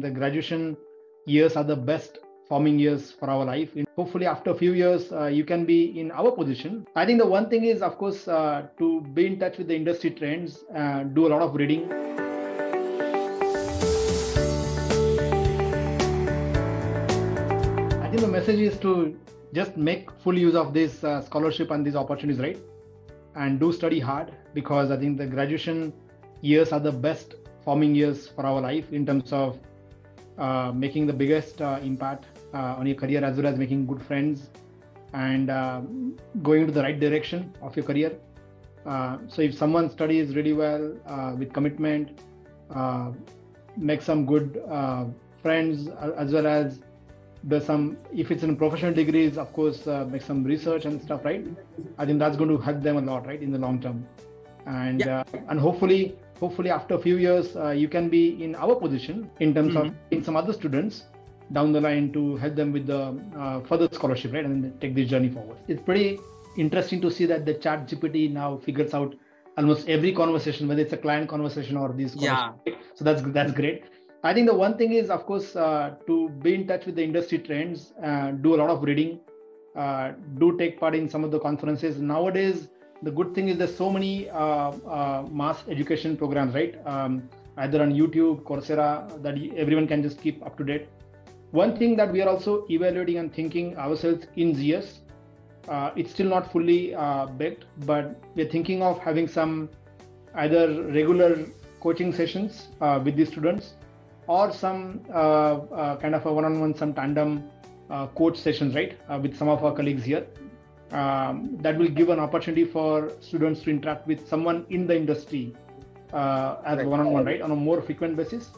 The graduation years are the best forming years for our life. And hopefully, after a few years, uh, you can be in our position. I think the one thing is, of course, uh, to be in touch with the industry trends, uh, do a lot of reading. I think the message is to just make full use of this uh, scholarship and these opportunities, right? And do study hard because I think the graduation years are the best forming years for our life in terms of uh, making the biggest uh, impact uh, on your career as well as making good friends and uh, going into the right direction of your career. Uh, so if someone studies really well uh, with commitment, make some good friends as well as there's some if it's in professional degrees of course uh, make some research and stuff right i think that's going to help them a lot right in the long term and yeah. uh, and hopefully hopefully after a few years uh, you can be in our position in terms mm-hmm. of in some other students down the line to help them with the uh, further scholarship right and take this journey forward it's pretty interesting to see that the chat gpt now figures out almost every conversation whether it's a client conversation or these yeah so that's that's great I think the one thing is, of course, uh, to be in touch with the industry trends, uh, do a lot of reading, uh, do take part in some of the conferences. Nowadays, the good thing is there's so many uh, uh, mass education programs, right? Um, either on YouTube, Coursera, that everyone can just keep up to date. One thing that we are also evaluating and thinking ourselves in ZS, uh, it's still not fully baked, but we're thinking of having some either regular coaching sessions with the students or some uh, uh, kind of a one-on-one, some tandem uh, coach sessions, right, with some of our colleagues here. Um, that will give an opportunity for students to interact with someone in the industry uh, as one-on-one, right, on a more frequent basis.